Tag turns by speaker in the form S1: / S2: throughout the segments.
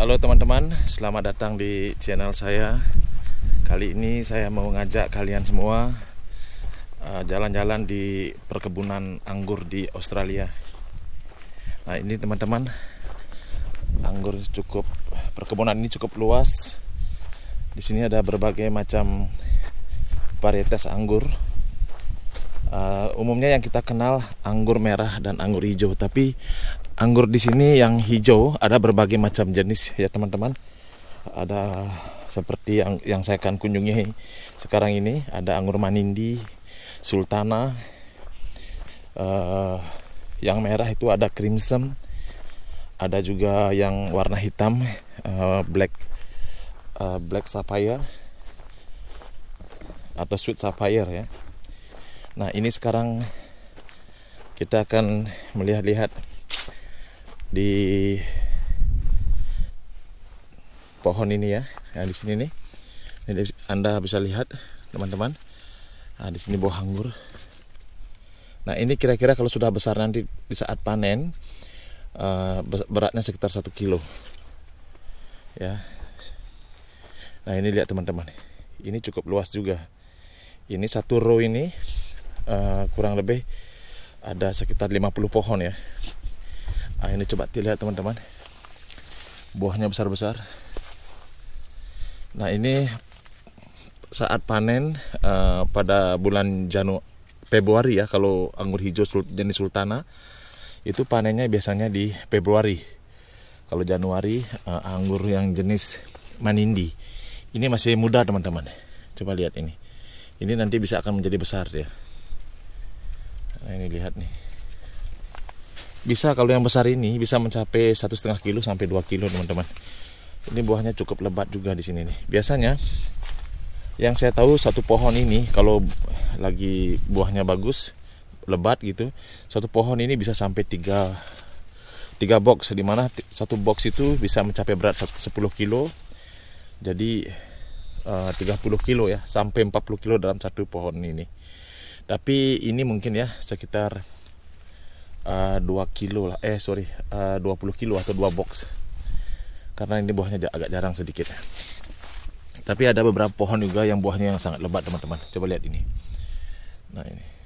S1: Halo teman-teman, selamat datang di channel saya. Kali ini saya mau ngajak kalian semua uh, jalan-jalan uh, di perkebunan anggur di Australia. Nah ini teman-teman, anggur cukup perkebunan ini cukup luas. Di sini ada berbagai macam varietas anggur. Uh, umumnya yang kita kenal anggur merah dan anggur hijau, tapi anggur di sini yang hijau ada berbagai macam jenis ya teman-teman. Ada seperti yang, yang saya akan kunjungi sekarang ini ada anggur manindi, sultana, uh, yang merah itu ada crimson, ada juga yang warna hitam uh, black uh, black sapphire atau sweet sapphire ya. Nah ini sekarang kita akan melihat-lihat di pohon ini ya, yang di sini nih. Ini Anda bisa lihat teman-teman. Nah, di sini buah anggur. Nah ini kira-kira kalau sudah besar nanti di saat panen uh, beratnya sekitar satu kilo. Ya. Nah ini lihat teman-teman. Ini cukup luas juga. Ini satu row ini uh, kurang lebih ada sekitar 50 pohon ya. Nah, ini coba dilihat teman-teman. Buahnya besar-besar. Nah, ini saat panen uh, pada bulan Janu Februari ya kalau anggur hijau jenis sultana itu panennya biasanya di Februari. Kalau Januari uh, anggur yang jenis manindi. Ini masih muda teman-teman. Coba lihat ini. Ini nanti bisa akan menjadi besar ya. Nah, ini lihat nih. Bisa kalau yang besar ini bisa mencapai satu setengah kilo sampai 2 kilo teman-teman. Ini buahnya cukup lebat juga di sini nih. Biasanya yang saya tahu satu pohon ini kalau lagi buahnya bagus lebat gitu, satu pohon ini bisa sampai tiga tiga box di mana satu box itu bisa mencapai berat 10 kilo. Jadi eh, uh, 30 kilo ya sampai 40 kilo dalam satu pohon ini tapi ini mungkin ya sekitar uh, 2 kilo lah. Eh sorry uh, 20 kilo atau 2 box. Karena ini buahnya agak jarang sedikit. Tapi ada beberapa pohon juga yang buahnya yang sangat lebat teman-teman. Coba lihat ini. Nah ini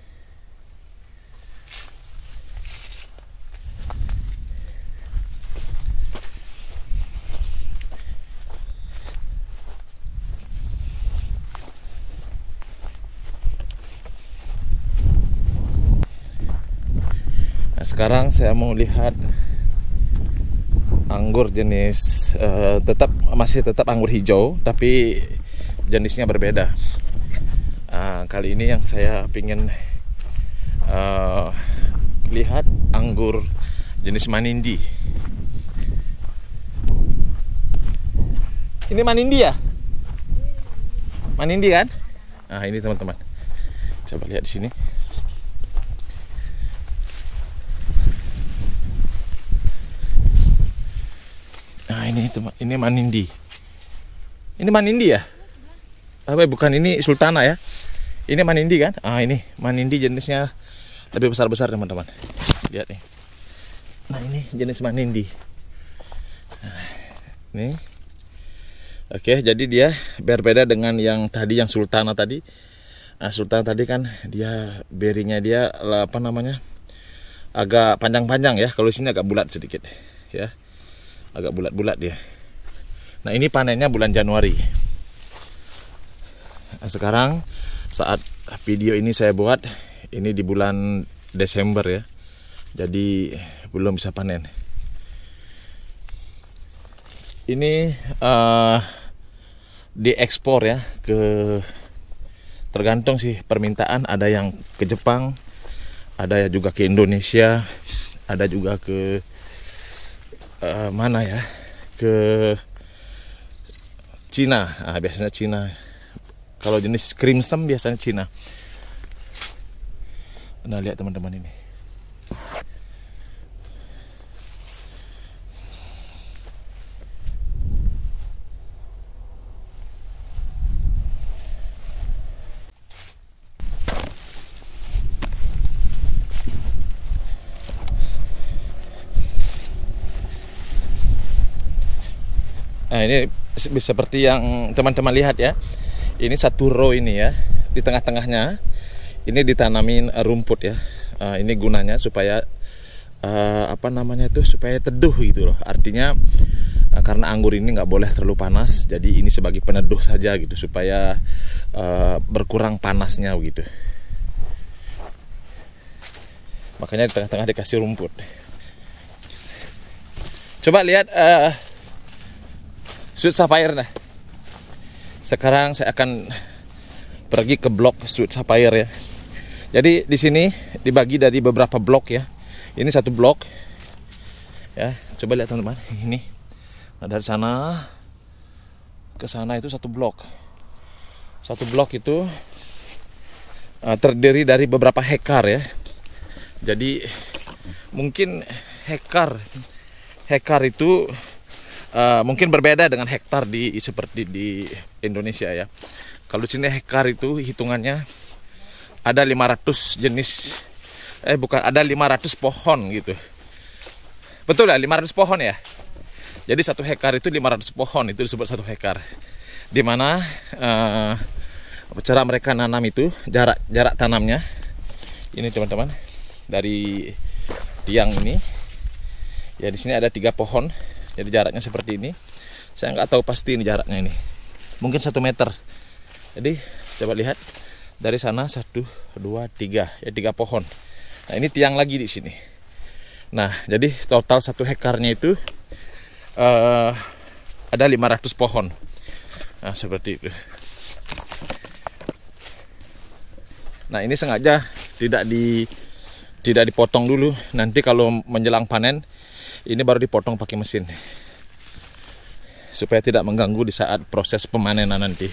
S1: sekarang saya mau lihat anggur jenis uh, tetap masih tetap anggur hijau tapi jenisnya berbeda. Uh, kali ini yang saya ingin uh, lihat anggur jenis manindi. Ini manindi ya? Manindi kan? Nah ini teman-teman. Coba lihat di sini Nah ini teman, ini manindi. Ini manindi ya? Apa bukan ini sultana ya? Ini manindi kan? Ah ini manindi jenisnya lebih besar besar teman-teman. Lihat nih. Nah ini jenis manindi. Nah, ini. Oke, jadi dia berbeda dengan yang tadi yang sultana tadi. Nah, sultana tadi kan dia berinya dia apa namanya? agak panjang-panjang ya. Kalau sini agak bulat sedikit ya agak bulat-bulat dia. Nah ini panennya bulan Januari. Nah, sekarang saat video ini saya buat ini di bulan Desember ya. Jadi belum bisa panen. Ini uh, diekspor ya ke tergantung sih permintaan. Ada yang ke Jepang ada juga ke Indonesia ada juga ke uh, mana ya? Ke Cina. Ah, biasanya Cina. Kalau jenis crimson biasanya Cina. Nah lihat teman-teman ini Nah, ini seperti yang teman-teman lihat ya. Ini satu row ini ya. Di tengah-tengahnya ini ditanamin rumput ya. Uh, ini gunanya supaya uh, apa namanya itu supaya teduh gitu loh. Artinya uh, karena anggur ini nggak boleh terlalu panas, jadi ini sebagai peneduh saja gitu supaya berkurang panasnya gitu. Makanya di tengah-tengah dikasih rumput. Coba lihat uh, Sweet Sapphire nah. Sekarang saya akan pergi ke blok Sweet Sapphire ya. Jadi di sini dibagi dari beberapa blok ya. Ini satu blok. Ya, coba lihat teman-teman. Ini. Nah, dari sana ke sana itu satu blok. Satu blok itu uh, terdiri dari beberapa hektar ya. Jadi mungkin hektar hektar itu uh, mungkin berbeda dengan hektar di seperti di Indonesia ya. Kalau sini hektar itu hitungannya ada 500 jenis eh bukan ada 500 pohon gitu. Betul ya 500 pohon ya. Jadi satu hektar itu 500 pohon itu disebut satu hektar. Di mana uh, eh, cara mereka nanam itu jarak jarak tanamnya ini teman-teman dari tiang ini ya di sini ada tiga pohon jadi jaraknya seperti ini. Saya nggak tahu pasti ini jaraknya ini. Mungkin satu meter. Jadi coba lihat. Dari sana satu dua tiga. Ya tiga pohon. Nah ini tiang lagi di sini. Nah jadi total satu hekarnya itu uh, ada 500 pohon. Nah seperti itu. Nah ini sengaja tidak di tidak dipotong dulu. Nanti kalau menjelang panen ini baru dipotong pakai mesin. Supaya tidak mengganggu di saat proses pemanenan nanti.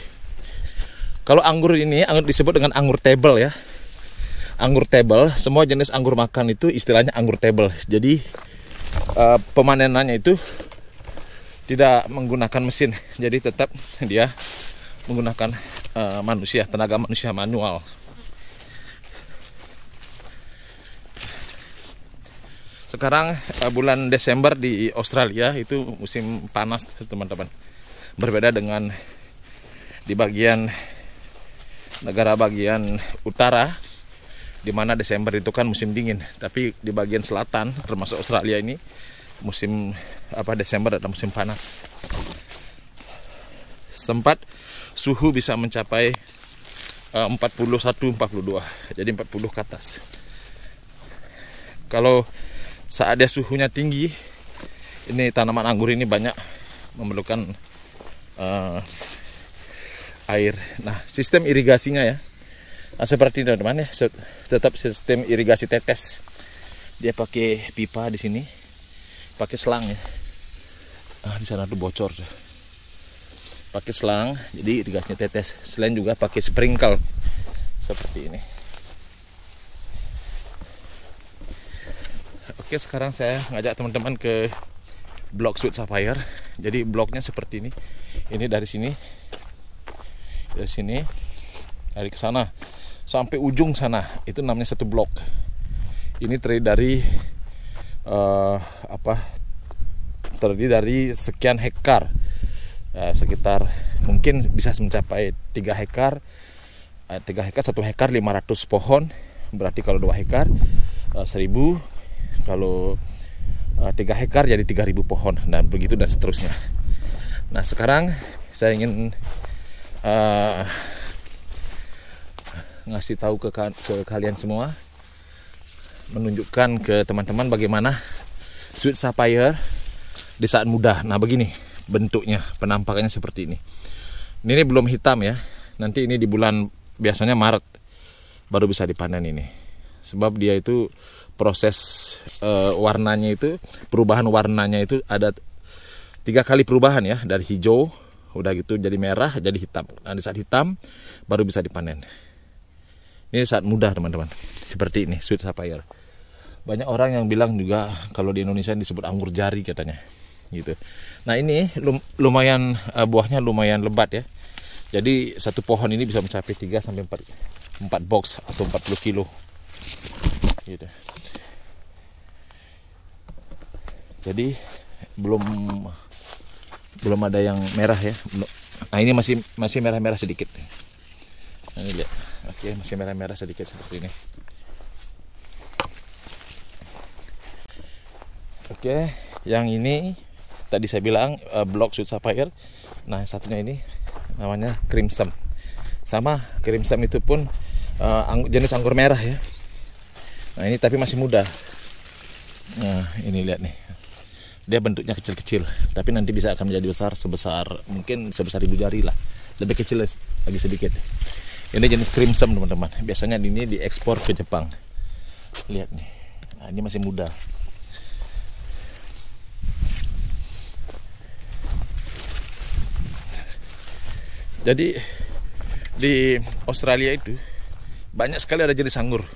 S1: Kalau anggur ini disebut dengan anggur table ya. Anggur table semua jenis anggur makan itu istilahnya anggur table. Jadi uh, pemanenannya itu tidak menggunakan mesin. Jadi tetap dia menggunakan uh, manusia tenaga manusia manual Sekarang uh, bulan Desember di Australia itu musim panas teman-teman. Berbeda dengan di bagian negara bagian utara di mana Desember itu kan musim dingin, tapi di bagian selatan termasuk Australia ini musim apa Desember adalah musim panas. Sempat suhu bisa mencapai uh, 41 42. Jadi 40 ke atas. Kalau saat dia suhunya tinggi ini tanaman anggur ini banyak memerlukan uh, air. Nah sistem irigasinya ya. Nah, seperti teman-teman ya. Tetap sistem irigasi tetes. Dia pakai pipa di sini pakai selang ya. Ah di sana tuh bocor pakai selang jadi irigasinya tetes. Selain juga pakai sprinkle seperti ini Oke sekarang saya ngajak teman-teman ke blok Sweet Sapphire. Jadi bloknya seperti ini. Ini dari sini. Dari sini. Dari ke sana. Sampai ujung sana. Itu namanya satu blok. Ini terdiri dari uh, apa? Terdiri dari sekian hektar. Uh, sekitar mungkin bisa mencapai 3 hektar. Uh, 3 hektar 1 hektar 500 pohon. Berarti kalau 2 hektar uh, 1000 kalau uh, 3 hektar jadi 3000 pohon dan begitu dan seterusnya. Nah sekarang saya ingin uh, ngasih tahu ke, ke kalian semua menunjukkan ke teman-teman bagaimana sweet sapphire di saat muda nah begini bentuknya penampakannya seperti ini ini belum hitam ya. Nanti ini di bulan biasanya Maret baru bisa dipanen ini. Sebab dia itu proses uh, warnanya itu perubahan warnanya itu ada tiga kali perubahan ya dari hijau udah gitu jadi merah jadi hitam. Nah di saat hitam baru bisa dipanen. Ini saat mudah teman-teman. Seperti ini sweet sapphire. Banyak orang yang bilang juga kalau di Indonesia disebut anggur jari katanya gitu. Nah ini lumayan uh, buahnya lumayan lebat ya. Jadi satu pohon ini bisa mencapai 3 sampai 4 4 box atau 40 kilo gitu jadi belum belum ada yang merah ya. Nah ini masih masih merah-merah sedikit. Nah, ini lihat. Oke masih merah-merah sedikit seperti ini. Oke yang ini tadi saya bilang uh, block sweet sapphire. Nah satunya ini namanya crimson. Sama crimson itu pun uh, jenis anggur merah ya. Nah ini tapi masih muda. Nah ini lihat nih dia bentuknya kecil-kecil tapi nanti bisa akan menjadi besar sebesar mungkin sebesar ibu jari lah. Lebih kecil lagi sedikit. Ini jenis crimson teman-teman. Biasanya ini diekspor ke Jepang. Lihat nih. Nah, ini masih muda. Jadi di Australia itu banyak sekali ada jenis anggur.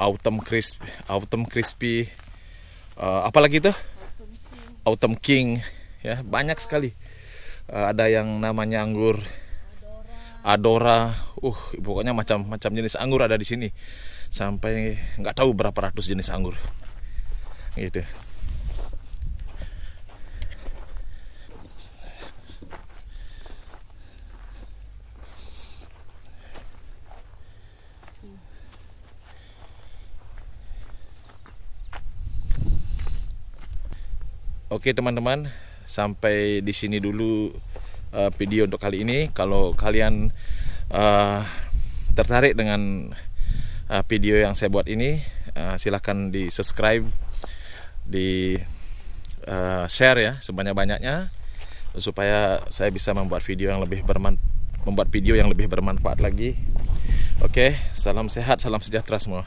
S1: Autumn crisp autumn crispy uh, apalagi itu autumn king ya banyak sekali. Uh, ada yang namanya anggur. Adora. Uh pokoknya macam-macam jenis anggur ada di sini. Sampai nggak tahu berapa ratus jenis anggur. Gitu Oke teman-teman, sampai di sini dulu uh, video untuk kali ini. Kalau kalian uh, tertarik dengan uh, video yang saya buat ini, uh, silahkan di subscribe, di uh, share ya sebanyak-banyaknya supaya saya bisa membuat video yang lebih bermanfaat, membuat video yang lebih bermanfaat lagi. Oke, salam sehat, salam sejahtera semua.